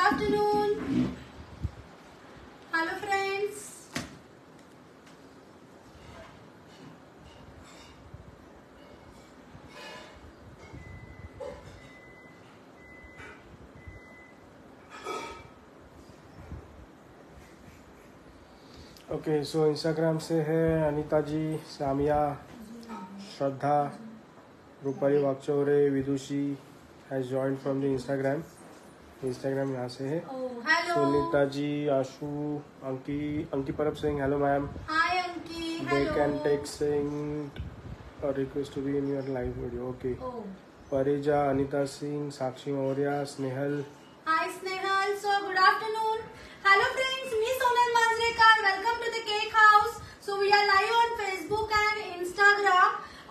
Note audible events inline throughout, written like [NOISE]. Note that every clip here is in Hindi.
afternoon. Hello, friends. Okay so Instagram से है Anita ji Samia Shraddha Rupali Wakchaure Vidushi has join from the Instagram Instagram यहाँ से है। Sunita ji Ashu Anki Anki Parab Singh hello ma'am they can take sing request to be in your live video okay Pareja Anita Singh Sakshi Maurya Snehal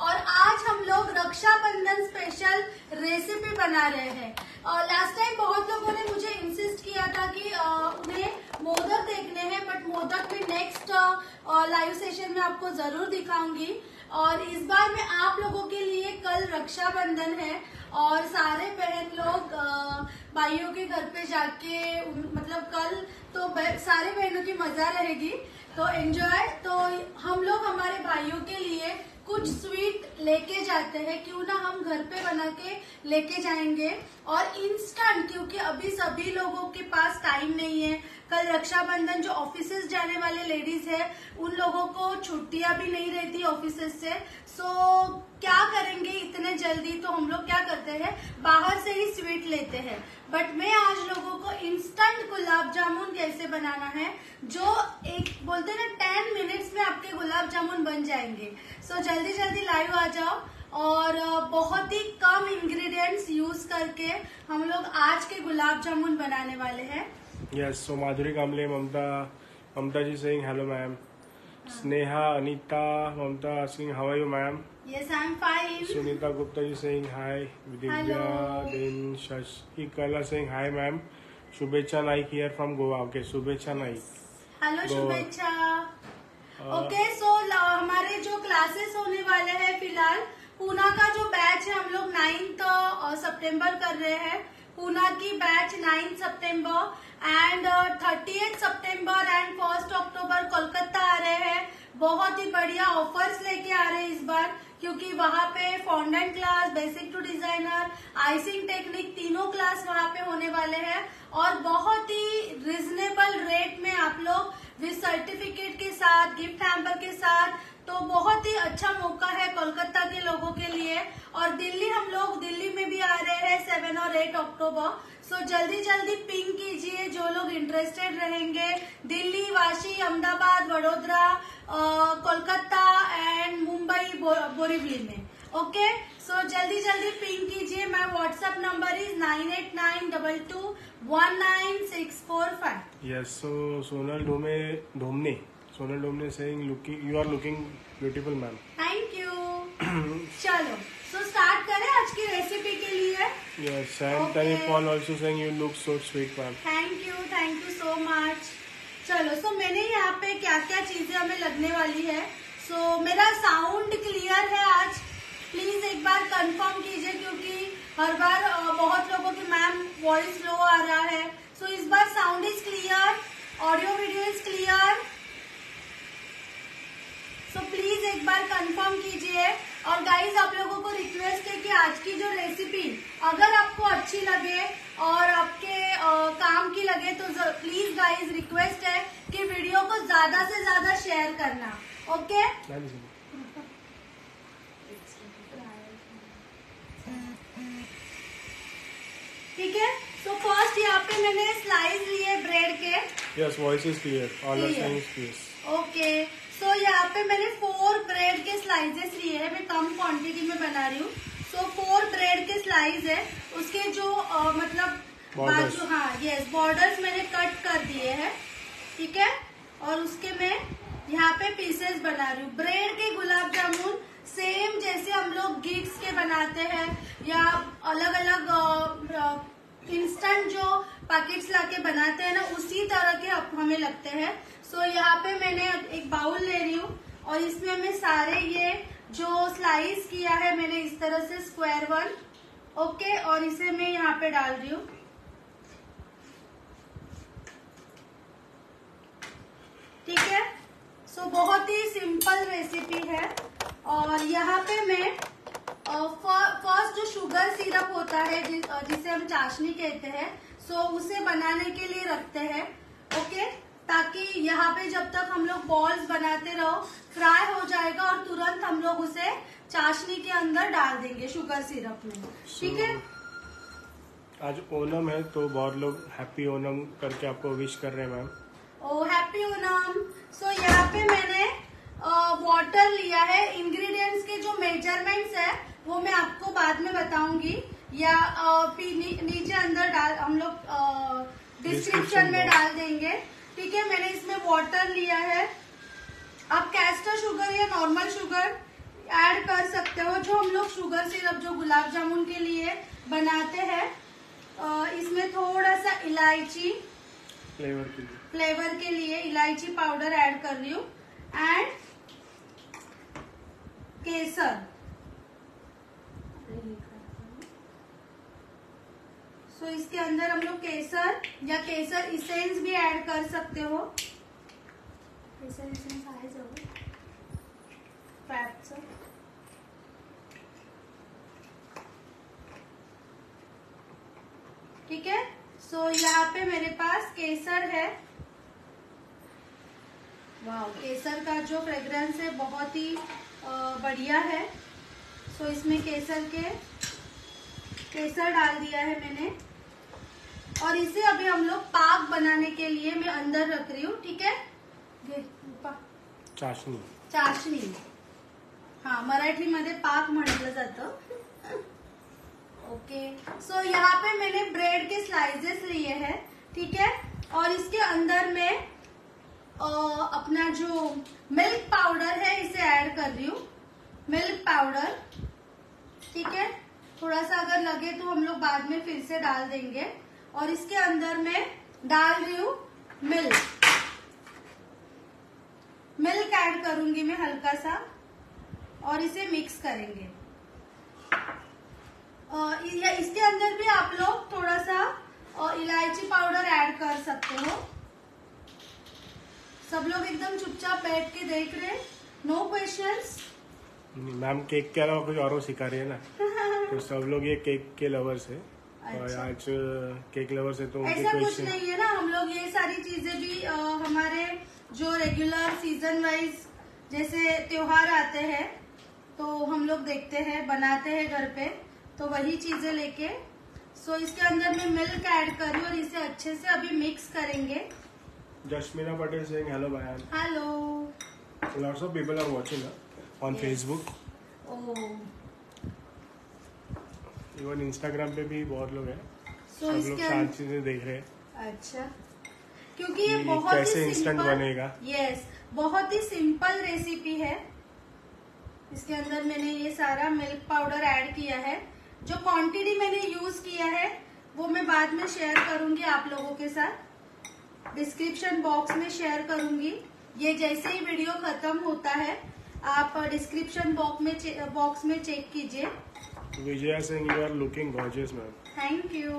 और आज हम लोग रक्षाबंधन स्पेशल रेसिपी बना रहे हैं। और लास्ट टाइम बहुत लोगों ने मुझे इंसिस्ट किया था कि उन्हें मोदक देखने हैं बट मोदक में नेक्स्ट लाइव सेशन में आपको ज़रूर दिखाऊँगी। और इस बार मैं आप लोगों के लिए कल रक्षाबंधन है और सारे बहन लोग भाइयों के घर पे जाके मतलब कल तो सारे बहनों की मज़ा रहेगी। तो एंजॉय तो हम लोग हमारे भाइयों के लिए कुछ स्वीट लेके जाते हैं। क्यों ना हम घर पे बना के लेके जाएँगे। और इंस्टेंट क्योंकि अभी सभी लोगों के पास टाइम नहीं है। कल रक्षाबंधन जो ऑफ़िस जाने वाले लेडीज़ है, उन लोगों को छुट्टियाँ भी नहीं रहती ऑफ़िस से। सो क्या करेंगे इतने जल्दी? तो हम लोग क्या करते हैं? बाहर से ही स्वीट लेते हैं। बट मैं आज लोगों को इंस्टेंट गुलाब जामुन कैसे बनाना है जो एक बोलते हैं ना टेन मिनट्स में आपके गुलाब जामुन बन जाएँगे। सो so, जल्दी जल्दी लाइव आ जाओ और बहुत ही कम इंग्रेडिएंट्स यूज़ करके हम लोग आज के गुलाब जामुन बनाने वाले हैं। Yes so Madhuri Kamble Mamta Mamta ji saying hello ma'am. Sneha Anita Mamta asking how are I am fine Sunita Gupta ji saying hi. Divya Hello. then Shashi Kala saying hi ma'am. Shubhecha Naik here from Goa. Okay Shubhecha Naik. Hello तो, uh, ओके सो हमारे जो क्लासेस होने वाले हैं फ़िलहाल पूना का जो बैच है हम लोग नाइन्थ सितंबर कर रहे हैं। पूना की बैच नाइन्थ सितंबर एंड थर्टी सितंबर एंड फ़र्स्ट अक्टूबर कोलकाता आ रहे हैं। बहुत ही बढ़िया ऑफर्स लेके आ रहे हैं इस बार। क्योंकि वहाँ पे fondant class basic to designer icing technique तीनों क्लास वहाँ पे होने वाले हैं। और बहुत ही रिजनेबल रेट में आप लोग विद सर्टिफिकेट के साथ गिफ्ट हैम्पर के साथ तो बहुत ही अच्छा मौका है कोलकाता के लोगों के लिए। और दिल्ली हम लोग, दिल्ली में भी आ रहे हैं सेवन और एट अक्टूबर सो जल्दी जल्दी पिंक कीजिए जो लोग इंटरेस्टेड रहेंगे। दिल्ली, वाशी, अहमदाबाद, वडोदरा कोलकाता एंड मुंबई बोरीवली में। ओके सो जल्दी जल्दी पिंग कीजिए। मैं WhatsApp number is nine eight nine double two one nine six four five yes so Sonal Dome Domne Sonal Domne से you are looking beautiful ma'am thank you चलो। सो स्टार्ट करें आज की रेसिपी के लिए। यस सो मच चलो सो मैंने यहाँ पे क्या क्या चीज़ें हमें लगने वाली है। सो मेरा साउंड क्लियर है आज। प्लीज़ एक बार कंफर्म कीजिए क्योंकि हर बार बहुत लोगों की मैम वॉइस लो आ रहा है। सो इस बार sound is clear audio video is clear so please एक बार कंफर्म कीजिए। और गाइज़ आप लोगों को रिक्वेस्ट है कि आज की जो रेसिपी अगर आपको अच्छी लगे और आपके अ, काम की लगे तो प्लीज़ गाइज़ रिक्वेस्ट है कि वीडियो को ज़्यादा से ज़्यादा शेयर करना ओके. ठीक है सो फ़र्स्ट यहाँ पे मैंने स्लाइस लिए ब्रेड के are Clear. saying is clear okay so यहाँ पे मैंने फोर ब्रेड के स्लाइसेस लिए हैं मैं कम क्वांटिटी में बना रही हूँ सो फोर ब्रेड के स्लाइस है उसके जो अ, मतलब. बाजू हाँ यस बॉर्डर्स मैंने कट कर दिए हैं ठीक है और उसके मैं यहाँ पे पीसेस बना रही हूँ। ब्रेड के गुलाब जामुन सेम जैसे हम लोग गिग्स के बनाते हैं। या अलग अलग इंस्टेंट जो पैकेट्स लाके बनाते हैं ना उसी तरह के हमें लगते हैं। सो so, यहाँ पे मैंने एक बाउल ले रही हूँ और इसमें मैं सारे ये जो स्लाइस किया है मैंने इस तरह से स्क्वायर वन ओके और इसे मैं यहाँ पे डाल रही हूँ सो बहुत ही सिंपल रेसिपी है। और यहाँ पे मैं फ़र्स्ट जो शुगर सिरप होता है जि, जिसे हम चाशनी कहते हैं सो उसे बनाने के लिए रखते हैं ओके ताकि यहाँ पे जब तक हम लोग बॉल्स बनाते रहो फ्राई हो जाएगा और तुरंत हम लोग उसे चाशनी के अंदर डाल देंगे शुगर सिरप में ठीक है? आज ओनम है तो बहुत लोग हैप्पी ओनम करके आपको विश कर रहे हैं ma'am oh happy Onam. So यहाँ पे मैंने वाटर लिया है। इंग्रेडिएंट्स के जो मेजरमेंट्स है वो मैं आपको बाद में बताऊँगी। या नी, नीचे अंदर डाल हम लोग डिस्क्रिप्शन में डाल देंगे। ठीक है मैंने इसमें वाटर लिया है। आप कैस्टर शुगर या नॉर्मल शुगर ऐड कर सकते हो जो हम लोग शुगर सिरप जो गुलाब जामुन के लिए बनाते हैं। इसमें थोड़ा सा इलायची फ्लेवर के लिए। फ्लेवर के लिए इलायची पाउडर ऐड कर रही हूँ। एंड केसर सो so, इसके अंदर हम लोग केसर या केसर इसेंस भी ऐड कर सकते हो। केसर इसेंस आहे जवळ फॅटचं ठीक है? सो so, यहाँ पे मेरे पास केसर है। वाह केसर का जो फ्रेग्रेंस है बहुत ही बढ़िया है। सो इसमें केसर के केसर डाल दिया है मैंने। और इसे अभी हम लोग पाक बनाने के लिए मैं अंदर रख रही हूँ ठीक है? पा- चाशनी। हाँ मराठी मराठीमध्ये पाक म्हटलं जातं. ओके सो यहाँ पे मैंने ब्रेड के स्लाइसेस लिए हैं ठीक है? और इसके अंदर मैं अपना जो मिल्क पाउडर है, इसे ऐड कर रही हूँ। मिल्क पाउडर ठीक है? थोड़ा सा अगर लगे तो हम लोग बाद में फिर से डाल देंगे। और इसके अंदर मैं डाल रही हूँ मिल्क मिल्क ऐड करूँगी मैं हल्का सा और इसे मिक्स करेंगे। इसके अंदर भी आप लोग थोड़ा सा इलायची पाउडर ऐड कर सकते हो। सब लोग एकदम चुपचाप बैठ के देख रहे नो क्वेश्चन मैम केक के अलावा कुछ और सिखा रही है ना? [LAUGHS] तो सब लोग ये केक के लवर्स है। और अच्छा। आज केक लवर्स है तो ऐसा कुछ नहीं है ना? हम लोग ये सारी चीज़ें भी अ, हमारे जो रेगुलर सीज़न वाइज जैसे त्योहार आते हैं तो हम लोग देखते हैं बनाते हैं घर पे। तो वही चीज़ें लेके। सो इसके अंदर मैं मिल्क ऐड कर हूँ और इसे अच्छे से अभी मिक्स करेंगे। जस्मीना पटेल सेइंग हेलो बयान hello lots of people are watching on Yes. Facebook oh even Instagram पे भी बहुत लोग हैं। सो सब लोग शांत चीज़ें देख रहे हैं। अच्छा। क्योंकि ये बहुत कैसे ही instant सिंपल बनेगा। यस बहुत ही सिंपल रेसिपी है। इसके अंदर मैंने ये सारा मिल्क पाउडर ऐड किया है। जो क्वांटिटी मैंने यूज़ किया है वो मैं बाद में शेयर करूँगी आप लोगों के साथ। डिस्क्रिप्शन बॉक्स में शेयर करूँगी। ये जैसे ही वीडियो खत्म होता है आप डिस्क्रिप्शन बॉक्स में चे- बॉक्स में चेक कीजिए। Vijaya Singh you are looking gorgeous ma'am thank you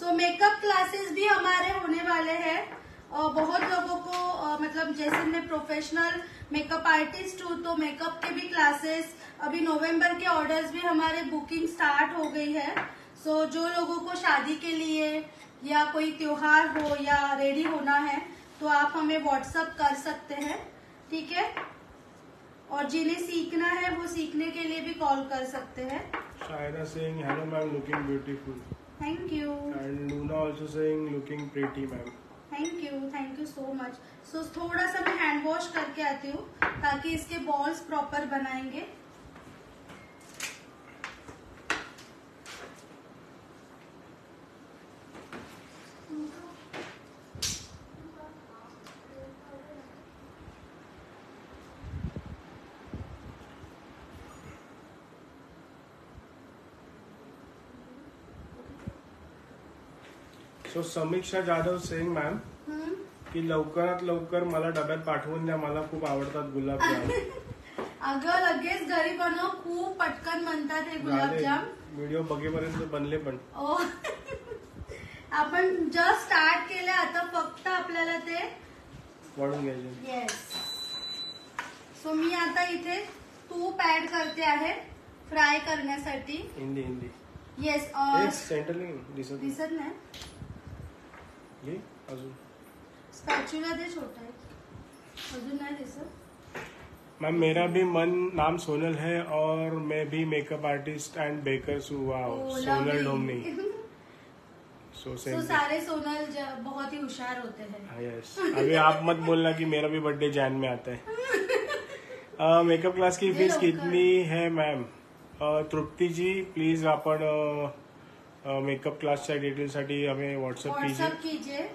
so makeup classes भी हमारे होने वाले हैं। और बहुत लोगों को मतलब जैसे मैं प्रोफेशनल मेकअप आर्टिस्ट हूँ तो मेकअप के भी क्लासेस अभी नवंबर के ऑर्डर्स भी हमारे बुकिंग स्टार्ट हो गई है। सो so, जो लोगों को शादी के लिए या कोई त्योहार हो या रेडी होना है तो आप हमें व्हाट्सअप कर सकते हैं ठीक है? और जिन्हें सीखना है वो सीखने के लिए भी कॉल कर सकते हैं। Shayra Singh hello ma'am looking beautiful thank you and Luna also saying looking pretty ma'am thank you thank you so much so थोड़ा सा मैं हैंड वॉश करके आती हूँ ताकि इसके बॉल्स प्रॉपर बनाएँगे। सो समीक्षा जाधव सिंग मॅम. की लवकरात लवकर मला डब्यात पाठवून द्या. मला खूप आवडतात गुलाबजाम [LAUGHS] अगं लगेच घरी बनव. खूप पटकन म्हणतात हे गुलाबजाम व्हिडिओ बघेपर्यंत बनले पण. [LAUGHS] आपण जस्ट स्टार्ट केलं. आता फक्त आपल्याला ते वाढून घ्यायचे येस सो मी आता इथे तूप ऍड करते आहे. फ्राय करण्यासाठी. हिंदी हिंदी येस दिसत दिसत नाही. घे अजून? स्पॅच्युला दे छोटा आहे अजून नाही दिसत. मैम मेरा भी मन नाम सोनल है और मैं भी मेकअप आर्टिस्ट एंड बेकर हुआ Oh, सोनल डोमनी सो तो सेम सारे सोनल बहुत ही होशियार होते हैं। Yes yes. अभी आप मत बोलना कि मेरा भी बर्थडे जैन में आता है। [LAUGHS] मेकअप क्लास की फ़ीस कितनी है मैम? तृप्ति जी प्लीज़ आपण मेकअप क्लासच्या डिटेलसाठी हमें व्हॉट्सअप कीजिए.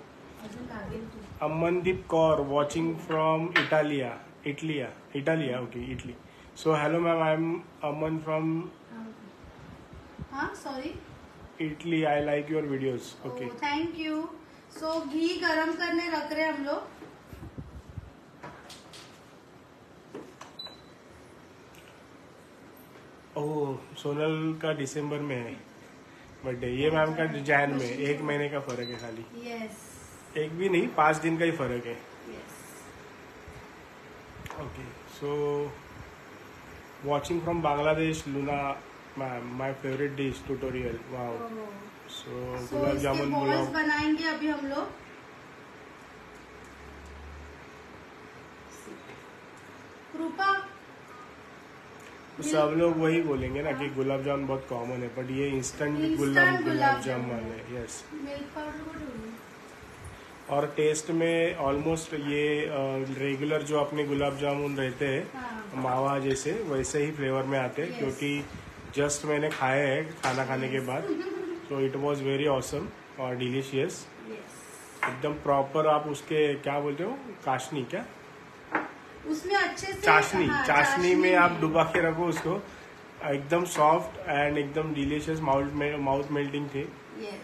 Amandeep Kaur watching from Italia Italia Italia okay Italy so hello ma'am I am Aman from हाँ sorry Italy I like your videos okay thank you so घी गरम करने रख रहे हम लोग ओह सोनल का दिसंबर में है बर्थडे ये मैम का जैन में एक महीने का फ़र्क है खाली। यस एक भी नहीं पाँच दिन का ही फ़र्क है। Okay so watching from Bangladesh Luna ma'am my favourite dish tutorial wow so gulab jamun बनाएँगे अभी हम लोग? कृपा सब लोग वही बोलेंगे ना कि गुलाब जामुन बहुत कॉमन है बट ये इंस्टेंट Instant गुलाब गुलाब जामुन है यस और टेस्ट में ऑलमोस्ट ये रेगुलर जो अपने गुलाब जामुन रहते हैं हाँ। मावा जैसे वैसे ही फ्लेवर में आते हैं क्योंकि जस्ट मैंने खाए हैं खाना खाने के बाद तो इट वाज वेरी ऑसम और डिलीशियस एकदम प्रॉपर आप उसके क्या बोलते हो काशनी क्या? उसमें अच्छे से चाशनी हाँ, चाशनी में आप। डुबा के रखो उसको। एकदम सॉफ्ट एंड एकदम डिलीशियस माउथ में माउथ मेल्टिंग थी।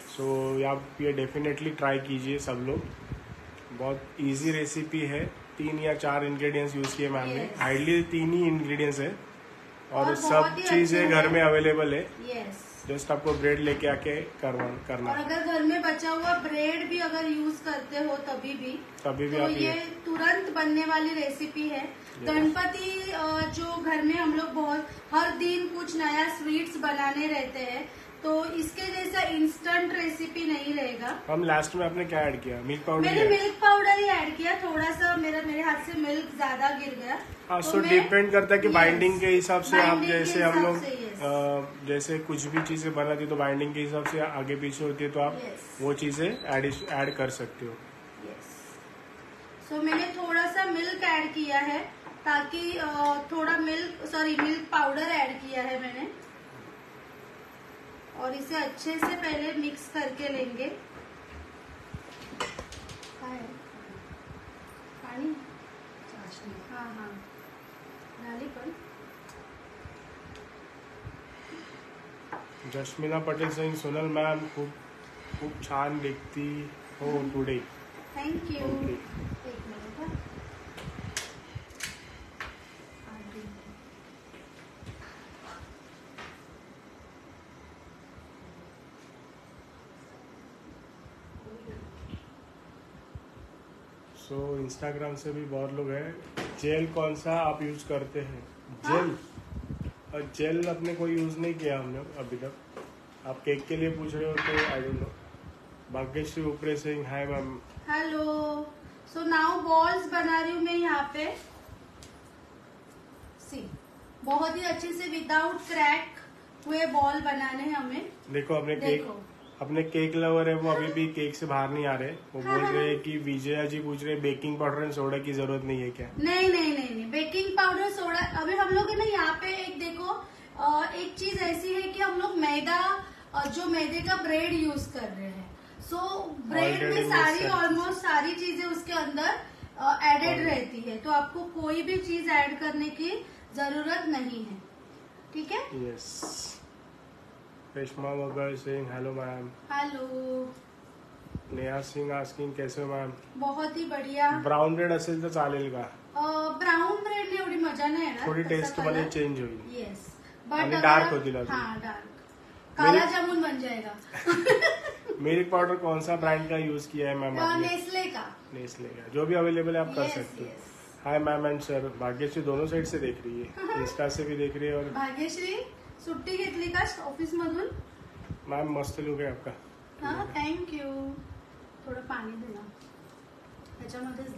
सो आप ये डेफिनेटली ट्राई कीजिए सब लोग। बहुत इजी रेसिपी है। तीन या चार इंग्रेडिएंट्स यूज़ किए मैम ने। Yes. हार्डली तीन ही इंग्रेडिएंट्स है। और, और सब चीज़ें घर में अवेलेबल है। यस जस्ट आपको ब्रेड लेके आके करवा करना और अगर घर में बचा हुआ ब्रेड भी अगर यूज़ करते हो तभी भी तभी भी तो आप ये तुरंत बनने वाली रेसिपी है। गणपति जो घर में हम लोग बहुत हर दिन कुछ नया स्वीट्स बनाने रहते हैं तो इसके जैसा इंस्टेंट रेसिपी नहीं रहेगा। हम लास्ट में आपने क्या ऐड किया? मिल्क पाउडर मैंने मिल्क पाउडर ही ऐड किया। थोड़ा सा मेरा मेरे हाथ से मिल्क ज़्यादा गिर गया। हाँ तो सो डिपेंड करता है कि बाइंडिंग के हिसाब से आप जैसे हम लोग जैसे कुछ भी चीज़ें बनाती है तो बाइंडिंग के हिसाब से आगे पीछे होती है तो आप Yes. वो चीज़ें ऐड कर सकते हो। यस सो मैंने थोड़ा सा मिल्क ऐड किया है ताकि थोड़ा milk sorry milk powder add किया है मैंने। और इसे अच्छे से पहले मिक्स करके लेंगे? पाणी हाँ हाँ। डाली पण जस्मिना पटेल सिंग सोनल मॅम खूप खूप छान दिखती हो टुडे थैंक यू ओके एक मिनट हाँ. सो इंस्टाग्राम से भी बहुत लोग हैं। जेल कौन सा आप यूज़ करते हैं। जेल? और जेल अपने कोई यूज़ नहीं किया हमने अभी तक। आप केक के लिए पूछ रहे हो तो आई don't know Bhagyashree Upre Singh hi ma'am hello so now balls बना रही हूँ मैं यहाँ पे। सी बहुत ही अच्छे से विदाउट क्रैक हुए बॉल बनाने हैं हमें। देखो अपने केक अपने केक लवर है वो अभी भी केक से बाहर नहीं आ रहे। वो हाँ, बोल रहे हैं कि विजया जी पूछ रहे बेकिंग पाउडर एंड सोडा की ज़रूरत नहीं है क्या? नहीं नहीं नहीं नहीं। Baking powder soda. अभी हम लोग है ना यहाँ पे एक देखो एक चीज़ ऐसी है कि हम लोग मैदा जो मैदे का ब्रेड यूज़ कर रहे हैं। सो so, ब्रेड में सारी ऑलमोस्ट सारी चीज़ें उसके अंदर एडेड रहती है। तो आपको कोई भी चीज़ ऐड करने की ज़रूरत नहीं है। ठीक है? रेशमा वगैरह Singh hello ma'am hello Neha Singh asking कैसे मैम बहुत ही बढ़िया। ब्राउन ब्रेड असेल तर चालेल का। ब्राऊन ब्रेड ने एवढी मज़ा नाही येणार थोडी टेस्ट. मध्ये चेंज होईल. येस बट होतील अजून. हाँ डार्क काला जामुन बन जाएगा मिल्क पाउडर कौन सा ब्रांड का यूज़ किया है मैम नेस्ले का. नेस्ले का। जो भी अवेलेबल है आप कर सकते हो। Hi ma'am and sir Bhagyashree दोनों साइड से देख रही है। [LAUGHS] इंस्टा से भी देख रही है और भाग्यश्री सुट्टी घेतली का ऑफ़िस मधून मैम मस्त लुक है आपका। हा थँक्यू थोडं पाणी दे ना त्याच्यामध्येच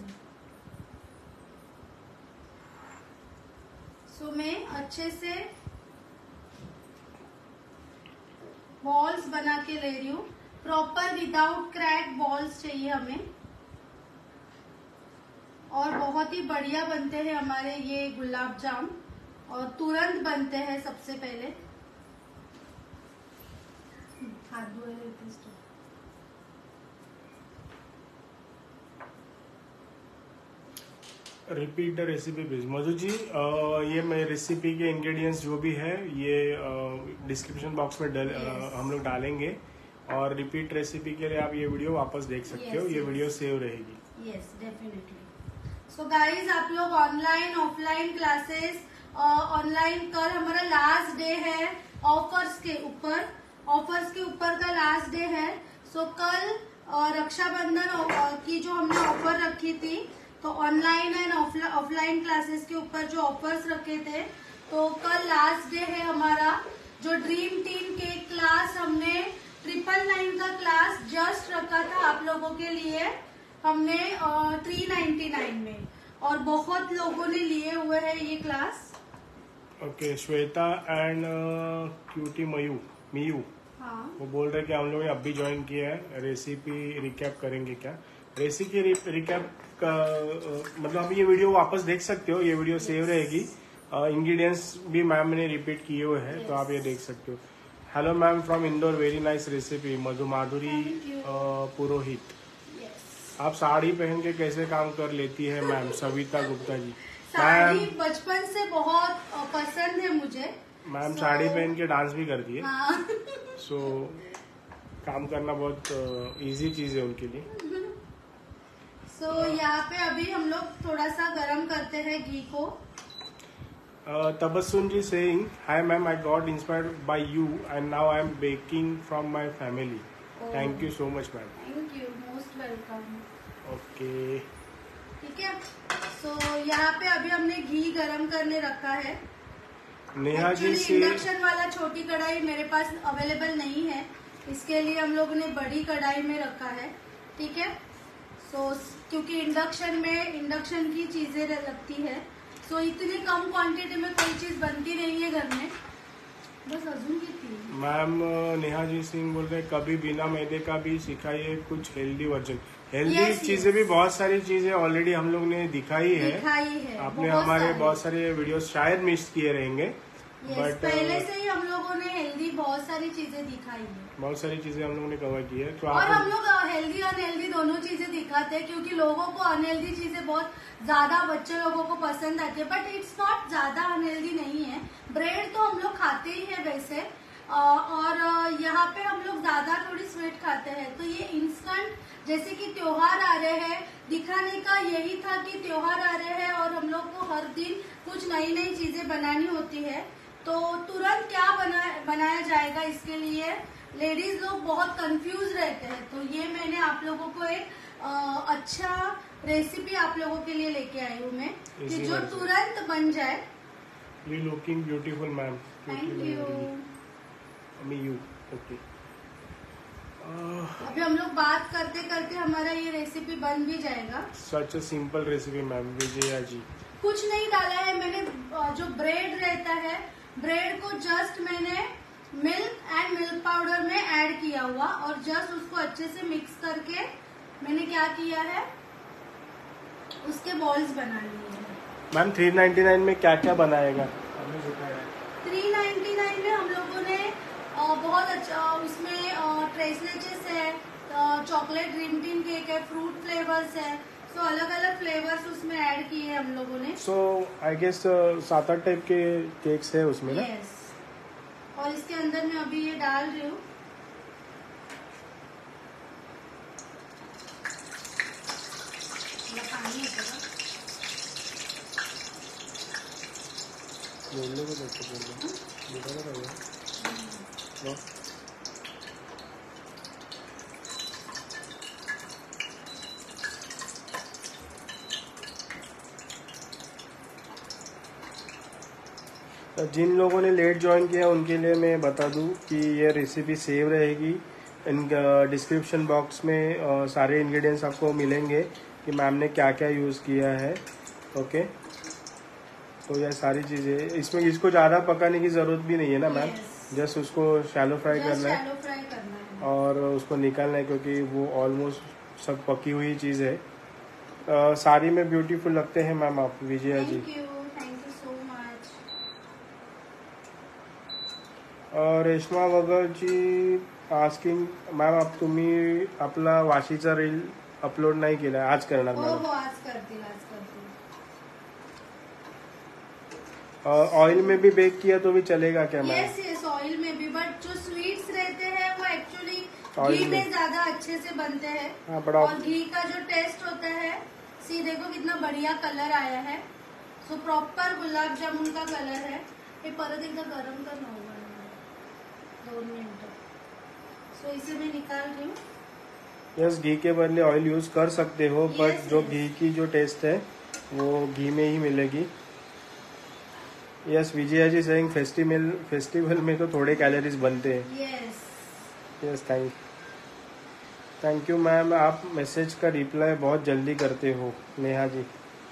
सो मैं अच्छे से बॉल्स बना के ले रही हूँ। प्रॉपर विदाउट क्रैक बॉल्स चाहिए हमें। और बहुत ही बढ़िया बनते हैं हमारे ये गुलाब जाम। और तुरंत बनते हैं सबसे पहले। हाथ धोए लेते इसको। Repeat the recipe please Madhu ji ये मैं रेसिपी के इंग्रेडिएंट्स जो भी है ये डिस्क्रिप्शन बॉक्स में डल, Yes. हम लोग डालेंगे। और रिपीट रेसिपी के लिए आप ये वीडियो वापस देख सकते yes, हो ये yes. वीडियो सेव रहेगी। यस डेफिनेटली सो गाइज़ आप लोग ऑनलाइन ऑफलाइन क्लासेस ऑनलाइन कल हमारा लास्ट डे है ऑफर्स के ऊपर। ऑफर्स के ऊपर का लास्ट डे है। सो so, कल रक्षाबंधन की जो हमने ऑफ़र रखी थी तो ऑनलाइन एंड ऑफलाइन क्लासेस के ऊपर जो ऑफर्स रखे थे तो कल लास्ट डे है हमारा जो ड्रीम टीम के क्लास हमने ट्रिपल नाइन का क्लास जस्ट रखा था आप लोगों के लिए हमने थ्री नाइन्टी नाइन में। और बहुत लोगों ने लिए हुए है ये class okay Shweta and cutie mu मियू हाँ। वो बोल रहे कि हम लोग अभी ज्वाइन किया है। रेसिपी रिकैप करेंगे क्या? रेसिपी रिकैप का मतलब आप ये वीडियो वापस देख सकते हो ये वीडियो सेव रहेगी। इंग्रेडिएंट्स भी मैम ने रिपीट किए हुए हैं तो आप ये देख सकते हो। Hello ma'am from Indore very nice recipe Madhu Madhuri Purohit. आप साड़ी पहन के कैसे काम कर लेती है मैम सविता गुप्ता जी? साड़ी मैम बचपन से बहुत पसंद है मुझे। मैम So- साड़ी पहन के डांस भी करती है। सो हाँ। सो काम करना बहुत इजी चीज़ है उनके लिए। सो so, यहाँ पे अभी हम लोग थोड़ा सा गरम करते हैं घी को ji saying, Hi ma'am, I got inspired by you and now I am baking from my family. Oh. Thank you so much ma'am. Thank you most welcome Okay. ठीक है सो यहाँ पे अभी हमने घी गरम करने रखा है नेहा जी से इंडक्शन वाला छोटी कढ़ाई मेरे पास अवेलेबल नहीं है इसके लिए हम लोगों ने बड़ी कढ़ाई में रखा है ठीक है सो क्योंकि इंडक्शन में इंडक्शन की चीज़ें लगती है। सो so, इतनी कम क्वांटिटी में कोई चीज़ बनती नहीं है घर में। बस अजून किती मैम नेहा जी सिंह बोल रहे कभी बिना मैदे का भी सिखाइए कुछ हेल्दी वर्जन हेल्दी Yes, चीज़ें yes. भी बहुत सारी चीज़ें ऑलरेडी हम लोग ने दिखाई है। दिखाई है। आपने बहुत हमारे सारी। बहुत सारे वीडियोस शायद मिस किए रहेंगे। बट पहले से ही हम लोगों ने हेल्दी बहुत सारी चीज़ें दिखाई है। बहुत सारी चीज़ें हम लोगों ने कवर की है तो और हम लोग हेल्दी अनहेल्दी दोनों चीज़ें दिखाते हैं क्योंकि लोगों को अनहेल्दी चीज़ें बहुत ज़्यादा बच्चे लोगों को पसंद आती है बट इट्स नॉट ज़्यादा अनहेल्दी नहीं है। ब्रेड तो हम लोग खाते ही है वैसे और यहाँ पे हम लोग ज़्यादा थोड़ी स्वीट खाते हैं। तो ये इंस्टेंट जैसे कि त्योहार आ रहे हैं दिखाने का यही था कि त्योहार आ रहे हैं और हम लोग को हर दिन कुछ नई नई चीज़ें बनानी होती है। तो तुरंत क्या बना बनाया जाएगा इसके लिए? लेडीज़ लोग बहुत कंफ्यूज रहते हैं तो ये मैंने आप लोगों को एक अ, अच्छा रेसिपी आप लोगों के लिए लेके आई हूँ मैं कि जो तुरंत बन जाए। You looking beautiful ma'am thank you me you okay अभी हम लोग बात करते करते हमारा ये रेसिपी बन भी जाएगा। Such a simple recipe ma'am Vijaya ji कुछ नहीं डाला है मैंने जो ब्रेड रहता है ब्रेड को जस्ट मैंने मिल्क एंड मिल्क पाउडर में ऐड किया हुआ और जस्ट उसको अच्छे से मिक्स करके मैंने क्या किया है? उसके बॉल्स बना लिए हैं। मैम थ्री नाइन्टी नाइन में क्या क्या बनाएगा है। थ्री नाइन्टी नाइन में हम लोगों ने बहुत अच्छा उसमें ट्रेसलेचेस है चॉकलेट ड्रीम टीन केक है फ्रूट फ्लेवर्स है सो अलग अलग फ्लेवर्स उसमें ऐड किए हम लोगों ने। सो आई गेस सात आठ टाइप के केक्स है उसमें ना? यस और इसके अंदर मैं अभी ये डाल रही हूँ। बोलने को देखते बोलने बताना पड़ेगा लो। तो जिन लोगों ने लेट ज्वाइन किया उनके लिए मैं बता दूँ कि ये रेसिपी सेव रहेगी। इन डिस्क्रिप्शन बॉक्स में सारे इंग्रेडिएंट्स आपको मिलेंगे कि मैम ने क्या क्या यूज़ किया है ओके तो यह सारी चीज़ें इसमें इसको ज़्यादा पकाने की ज़रूरत भी नहीं है ना मैम जस्ट उसको शैलो फ्राई करना है। और उसको निकालना है क्योंकि वो ऑलमोस्ट सब पकी हुई चीज़ है। अ, साड़ी में ब्यूटीफुल लगते हैं मैम आप Vijaya ji thank you thank you so much uh, Reshma वगरची asking ma'am आप तुम्ही आपला वाशीचा रील अपलोड नाही केला आज करणार हो मॅम हो आज करतील आज करतील. ऑयल में भी बेक किया तो भी चलेगा क्या मैम यस यस ऑयल में भी बट जो स्वीट्स रहते हैं वो एक्चुअली Oil घी में। में। ज़्यादा अच्छे से बनते हैं। हाँ, बड़ा- और घी का जो टेस्ट होता है सी देखो कितना बढ़िया कलर आया है। सो प्रॉपर गुलाब जामुन का कलर है। हे परत एकदा गरम करना मिनटं सो इसे मैं निकाल रही हूँ. यस घी के बदले ऑयल यूज़ कर सकते हो बट Yes, जो yes. घी की जो टेस्ट है वो घी में ही मिलेगी. Yes Vijaya ji saying festival festival में तो थोड़े कैलोरीज बनते हैं. Yes thank thank you ma'am आप मैसेज का रिप्लाई बहुत जल्दी करते हो Neha ji.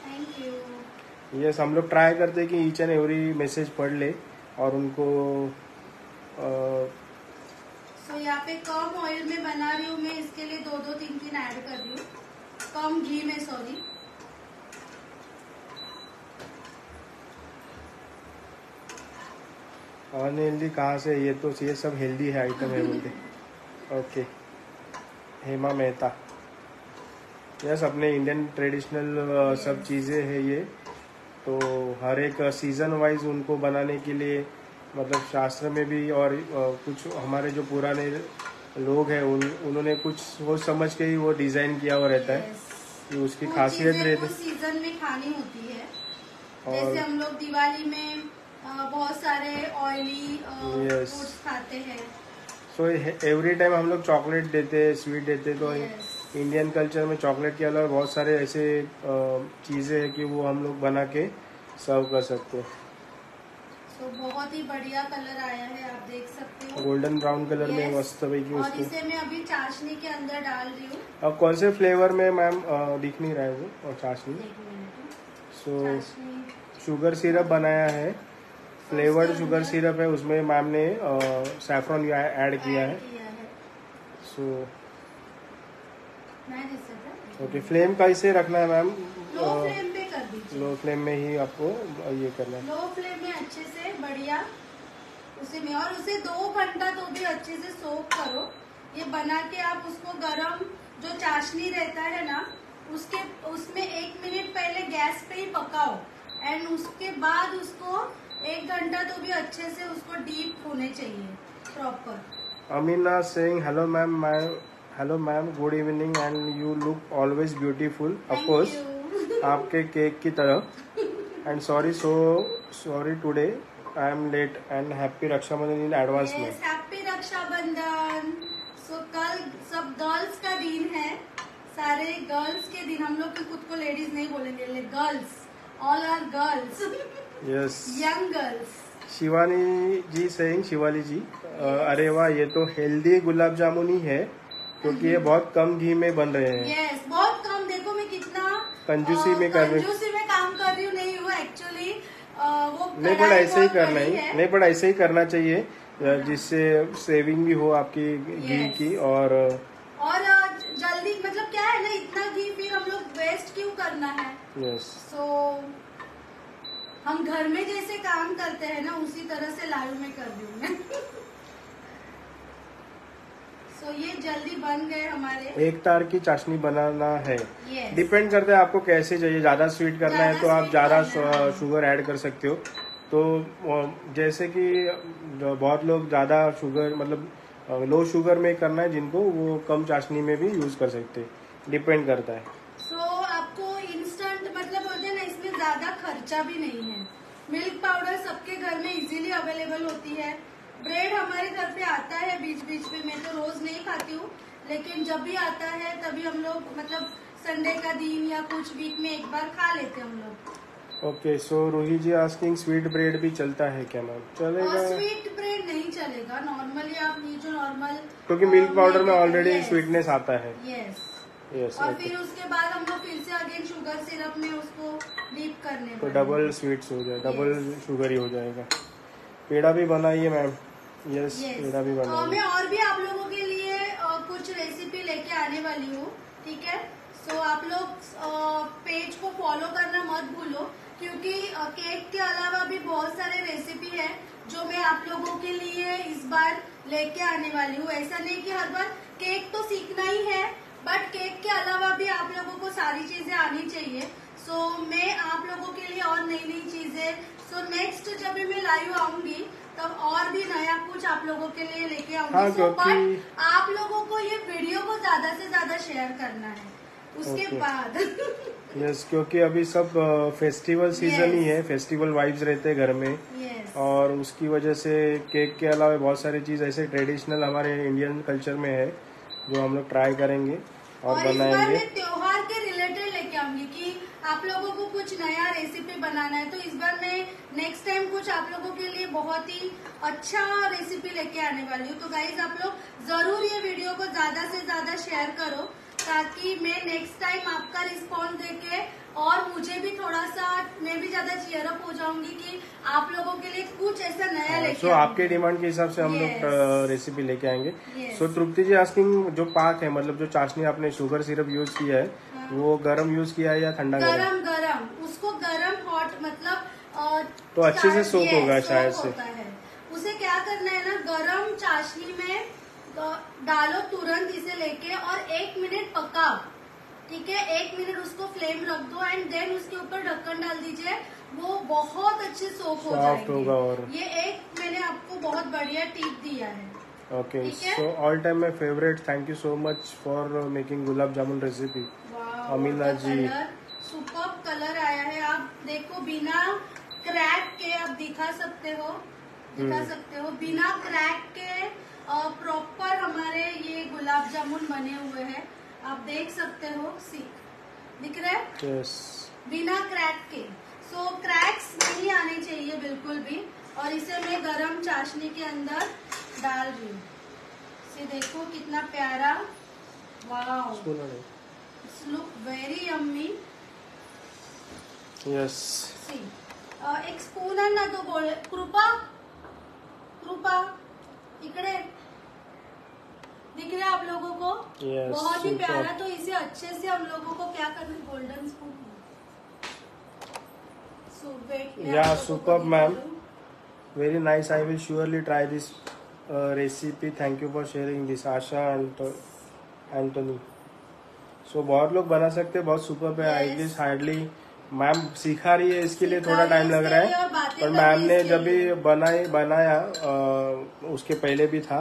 Thank you yes हम लोग ट्राई करते हैं कि ईच एंड एवरी मैसेज पढ़ ले और उनको सो यहाँ पे कम ऑयल में बना रही हूँ मैं इसके लिए दो दो तीन तीन ऐड कर रही हूँ। कम घी में सॉरी अनहेल्दी कहाँ से? ये तो ये सब हेल्दी है आइटम है बोलते। ओके हेमा मेहता। यस अपने इंडियन ट्रेडिशनल सब चीज़ें है ये। तो हर एक सीज़न वाइज उनको बनाने के लिए मतलब शास्त्र में भी और कुछ हमारे जो पुराने लोग हैं उन उन्होंने कुछ सोच समझ के ही वो डिज़ाइन किया हुआ रहता है कि उसकी खासियत रहती उस सीज़न में खानी होती है और- जैसे हम लोग दिवाली में बहुत सारे ऑयली. फूड्स खाते हैं सो एवरी टाइम हम लोग चॉकलेट देते हैं स्वीट देते हैं तो Yes. इंडियन कल्चर में चॉकलेट के अलावा बहुत सारे ऐसे चीज़ें हैं कि वो हम लोग बना के सर्व कर सकते हैं सो बहुत ही बढ़िया कलर आया है आप देख सकते हो। गोल्डन ब्राउन कलर में. मस्त पैकी और इसे मैं अभी चाशनी के अंदर डाल रही हूँ। अब कौन से फ्लेवर में मैम दिख नहीं रहा है वो और चाशनी? सो शुगर सिरप बनाया है। फ्लेवर्ड शुगर सिरप है उसमें मैम ने सैफरन ऐड किया ऐड है। किया है। सो दिख ओके फ्लेम कैसे रखना है मैम लो फ्लेम में ही आपको ये करना है। लो फ्लेम में अच्छे से बढ़िया। उसे में और उसे दो घंटा तो भी अच्छे से सोक करो। ये बना के आप उसको गरम जो चाशनी रहता है ना उसके उसमें एक मिनट पहले गैस पे ही पकाओ। एंड उसके बाद उसको एक घंटा तो भी अच्छे से उसको डीप होने चाहिए proper Amina Singh hello ma'am my hello ma'am good evening and you look always beautiful of course. आपके केक की तरफ़ and sorry so sorry today I am late and happy Rakshabandhan in advance में। हैप्पी रक्षाबंधन सो कल सब गर्ल्स का दिन है। सारे गर्ल्स के दिन हम लोग खुद को लेडीज़ नहीं बोलेंगे girls all are girls yes young girls Shivani ji saying Shivali ji अरे वाह ये तो हेल्दी गुलाब जामुन ही है क्योंकि ये बहुत कम घी में बन रहे हैं। यस बहुत कम देखो मैं कितना कंजूसी में कर रही- कंजूसी में काम कर रही हूँ नहीं वो एक्चुअली वो नहीं कढ़ाई ऐसे ही करना ही नहीं पर ऐसे ही करना चाहिए जिससे सेविंग भी हो आपकी घी की और और जल्दी मतलब क्या है ना इतना घी फिर हम लोग वेस्ट क्यों करना है? यस सो हम घर में जैसे काम करते हैं ना उसी तरह से लाइव में कर रही हूँ मैं। [LAUGHS] सो ये जल्दी बन गए हमारे। एक तार की चाशनी बनाना है। Yes. डिपेंड करता है आपको कैसे चाहिए। ज़्यादा स्वीट करना है तो आप ज़्यादा शुगर ऐड कर सकते हो। तो जैसे कि बहुत लोग ज़्यादा शुगर मतलब लो शुगर में करना है जिनको वो कम चाशनी में भी यूज़ कर सकते हैं। डिपेंड करता है। सो so, आपको इंस्टेंट मतलब होते हैं ना इसमें ज़्यादा खर्चा भी नहीं है। मिल्क पाउडर सबके घर में इजीली अवेलेबल होती है। ब्रेड हमारे घर पे आता है बीच बीच में। मैं तो रोज नहीं खाती हूँ लेकिन जब भी आता है तभी हम लोग मतलब संडे का दिन या कुछ वीक में एक बार खा लेते हम लोग। Okay so Roohi ji asking sweet bread भी चलता है क्या मैम चलेगा? स्वीट ब्रेड नहीं चलेगा नॉर्मली आप ये जो नॉर्मल क्योंकि मिल्क पाउडर में ऑलरेडी स्वीटनेस आता है। यस यस और ओके फिर उसके बाद हम लोग फिर से अगेन शुगर सिरप में उसको डीप करने तो डबल स्वीट्स हो जाए डबल शुगर ही हो जाएगा। पेड़ा भी बनाइए मैम यस Yes. पेड़ा भी अ, मैं और भी आप लोगों के लिए कुछ रेसिपी लेके आने वाली हूँ ठीक है? सो आप लोग पेज को फॉलो करना मत भूलो क्योंकि केक के अलावा भी बहुत सारे रेसिपी है जो मैं आप लोगों के लिए इस बार लेके आने वाली हूँ। ऐसा नहीं कि हर बार केक तो सीखना ही है बट केक के अलावा भी आप लोगों को सारी चीज़ें आनी चाहिए। सो so, मैं आप लोगों के लिए और नई नई चीज़ें। सो नेक्स्ट जब भी मैं लाइव आऊँगी तब और भी नया कुछ आप लोगों के लिए लेके हाँ, आऊँगी सो बट आप लोगों को ये वीडियो को ज़्यादा से ज़्यादा शेयर करना है। उसके Okay. बाद। [LAUGHS] यस क्योंकि अभी सब फेस्टिवल सीज़न ही है फेस्टिवल वाइब्स रहते हैं घर में। यस और उसकी वजह से केक के अलावा बहुत सारी चीज़ ऐसे ट्रेडिशनल हमारे इंडियन कल्चर में है जो हम लोग ट्राई करेंगे और और बनाएँगे। त्योहार के रिलेटेड आप लोगों को कुछ नया रेसिपी बनाना है तो इस बार मैं नेक्स्ट टाइम कुछ आप लोगों के लिए बहुत ही अच्छा रेसिपी लेके आने वाली हूँ तो गाइज़ आप लोग ज़रूर ये वीडियो को ज़्यादा से ज़्यादा शेयर करो ताकि मैं नेक्स्ट टाइम आपका रिस्पॉन्स देके और मुझे भी थोड़ा सा मैं भी ज़्यादा चीयर अप हो जाऊँगी कि आप लोगों के लिए कुछ ऐसा नया लेके सो। हाँ, आपके डिमांड के हिसाब से हम yes. लोग रेसिपी लेके आएँगे सो Yes. सो तृप्ति जी आस्किंग जो पाक है मतलब जो चाशनी आपने शुगर सिरप यूज़ किया है वो गरम यूज़ किया है या ठंडा गरम गरम गरम। उसको गरम हॉट मतलब तो अच्छे से yes, होगा शायद से। उसे क्या करना है ना गरम चाशनी में डालो तुरंत इसे लेके और एक मिनट पकाओ ठीक है? एक मिनट उसको फ्लेम रख दो एंड देन उसके ऊपर ढक्कन डाल दीजिए। वो बहुत अच्छे सोक हो जाएँगे। होगा और- ये एक मैंने आपको बहुत बढ़िया टिप दिया है। Okay so all time my favourite thank you so much for making gulab jamun recipe Amina ji. Super colour आया है। आप देखो बिना क्रैक के आप दिखा सकते हो। दिखा हम्म। सकते हो। बिना क्रैक के प्रॉपर हमारे ये गुलाब जामुन बने हुए हैं। आप देख सकते हो सी। दिख रहा है? यस बिना क्रैक के। सो so, क्रैक्स नहीं आने चाहिए बिल्कुल भी। और इसे मैं गरम चाशनी के अंदर डाल रही हूँ। देखो कितना प्यारा। Wow look very yummy yes see एक स्पून आण ना तो गोळे कृपा कृपा इकडे दिख रहा है आप लोगों को Yes, बहुत ही. प्यारा तो इसे अच्छे से हम लोगों को क्या करना है golden spoon so wait Yeah, superb, ma'am. very nice i will surely try this uh, recipe thank you for sharing this Asha and Antony so बहुत लोग बना सकते हैं बहुत सुपर पे आई गेस हार्डली मैम सिखा रही है इसके लिए थोड़ा टाइम लग रहा है। पर मैम ने जब भी। बनाए बनाया उसके पहले भी था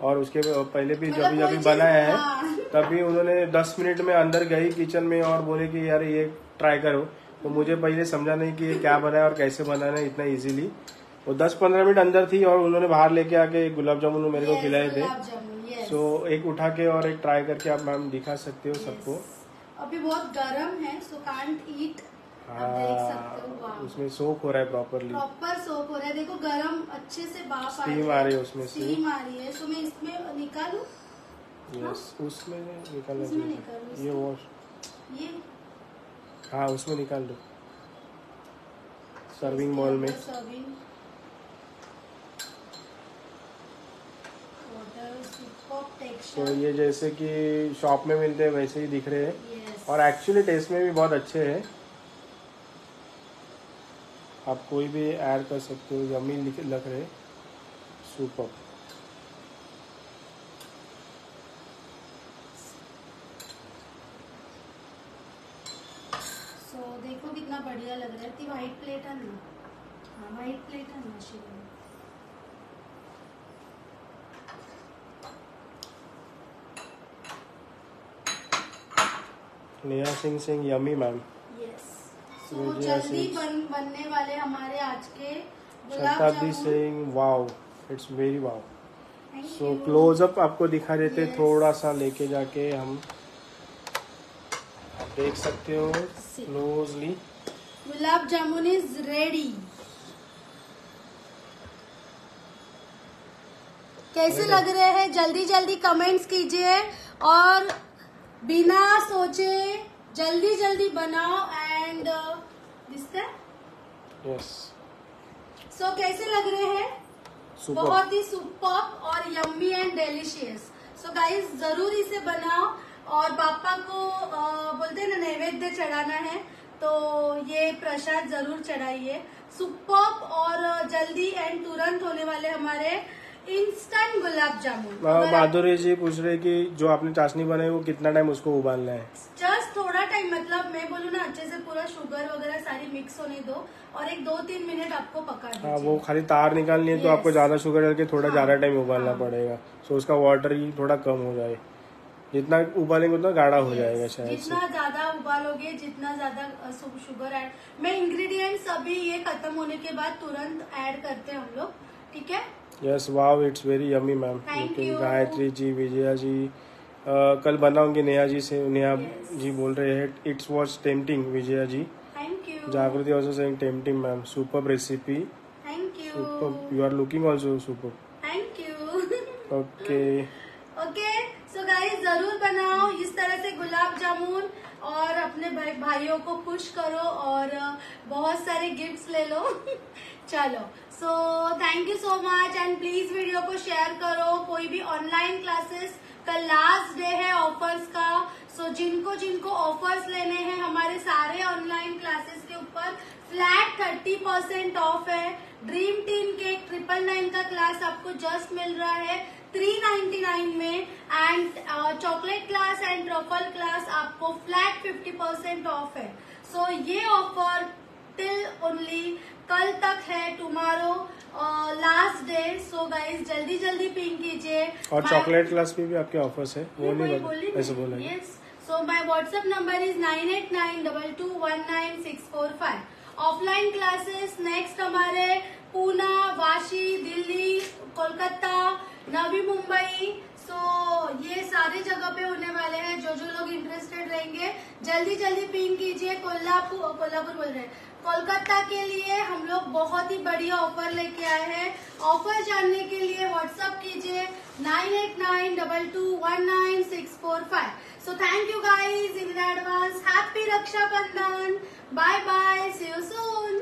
और उसके पहले भी मतलब जब भी जब भी बनाया है हाँ। तभी उन्होंने 10 मिनट में अंदर गई किचन में और बोले कि यार ये ट्राई करो। तो मुझे पहले समझा नहीं कि ये क्या बनाया और कैसे बनाना है इतना इजीली वो 10-15 मिनट अंदर थी और उन्होंने बाहर लेके आके गुलाब जामुन मेरे को खिलाए थे। जामुन yes. सो एक उठा के और एक ट्राई करके आप मैम दिखा सकते हो सबको। अभी बहुत गर्म है सो कांट ईट हो हाँ उसमें सोक हो रहा है प्रॉपरली प्रॉपर सोप हो रहा है। देखो गरम अच्छे से Steam आ रही है उसमें से। स्टीम आ रही है। सो मैं इसमें निकालू यस उसमें निकाल उसमें ये वॉश ये? हाँ उसमें निकाल दो। सर्विंग बॉल में। सर्विंग वाटर सुपर तो ये जैसे कि शॉप में मिलते हैं वैसे ही दिख रहे हैं। यस और एक्चुअली टेस्ट में भी बहुत अच्छे हैं। आप कोई भी ऐड कर सकते हो लिख लग रहे सुपर सो देखो कितना बढ़िया लग रहा है। व्हाइट प्लेट आहे ना? हाँ व्हाइट प्लेट आहे ना शिवाय Neha Singh Singh yummy ma'am yes so जल्दी बन बनने वाले हमारे आज के Shatabdi Singh wow it's very wow so you. Close up आपको दिखा देते Yes. थोड़ा सा लेके जाके हम आप देख सकते हो closely gulab jamun is ready कैसे लग रहे हैं? जल्दी जल्दी कमेंट्स कीजिए और बिना सोचे जल्दी जल्दी बनाओ एंड दिसते यस सो कैसे लग रहे हैं? बहुत ही सुपर और yummy and delicious so guys ज़रूर इसे बनाओ और पापा को अ, बोलते हैं ना नैवेद्य चढ़ाना है तो ये प्रसाद ज़रूर चढ़ाइए। सुपर और जल्दी एंड तुरंत होने वाले हमारे इंस्टेंट गुलाब जामुन माधुरी जी पूछ रहे कि जो आपने चाशनी बनाई वो कितना टाइम उसको उबालना है? जस्ट थोड़ा टाइम मतलब मैं बोलूँ ना अच्छे से पूरा शुगर वगैरह सारी मिक्स होने दो और एक दो तीन मिनट आपको पका हाँ वो खाली तार निकालनी है तो आपको ज़्यादा शुगर डाल के थोड़ा हाँ, ज़्यादा टाइम उबालना हाँ। पड़ेगा। सो उसका वाटर ही थोड़ा कम हो जाए। जितना उबालेंगे उतना गाढ़ा हो जाएगा शायद जितना ज़्यादा उबालोगे जितना ज़्यादा शुगर ऐड मैं इंग्रेडिएंट्स अभी ये खत्म होने के बाद तुरंत ऐड करते हैं हम लोग ठीक है? Yes wow it's very yummy ma'am you. Gayatri ji Vijaya ji uh, कल बनाऊँगी नेहा जी से नेहा Yes. जी बोल रहे हैं it's was tempting Vijaya ji Jagriti also saying tempting ma'am super recipe you super you are looking also super thank you okay okay so guys ज़रूर बनाओ इस तरह से गुलाब जामुन और अपने भाई भाइयों को खुश करो और बहुत सारे गिफ्ट्स ले लो। [LAUGHS] चलो so thank you so much and please video को शेयर करो। कोई भी ऑनलाइन क्लासेस कल लास्ट डे है ऑफर्स का सो so, जिनको जिनको ऑफर्स लेने हैं हमारे सारे ऑनलाइन क्लासेस के ऊपर फ्लैट थर्टी परसेंट ऑफ़ है। ड्रीम टीम के ट्रिपल नाइन का क्लास आपको जस्ट मिल रहा है थ्री नाइन्टी नाइन में and chocolate class and truffle class आपको फ्लैट फिफ्टी परसेंट ऑफ़ है। सो so, ये ऑफ़र टिल ओनली कल तक है tomorrow last day so guys जल्दी जल्दी पिंक कीजिए। और चॉकलेट क्लास में भी आपके ऑफर्स है। वो नहीं, बोली ऐसे बोला yes so my WhatsApp number is nine eight nine double two one nine six four five offline classes next हमारे पूना वाशी दिल्ली कोलकाता नवी मुंबई सो so, ये सारी जगह पे होने वाले हैं। जो जो लोग इंटरेस्टेड रहेंगे जल्दी जल्दी पिंक कीजिए। कोल्हापुर कोल्हापुर बोल रहे हैं। कोलकाता के लिए हम लोग बहुत ही बढ़िया ऑफ़र लेके आए हैं। ऑफ़र जानने के लिए व्हाट्सअप कीजिए। Nine eight nine double two one nine six four five so thank you guys in advance happy Rakshabandhan bye bye see you soon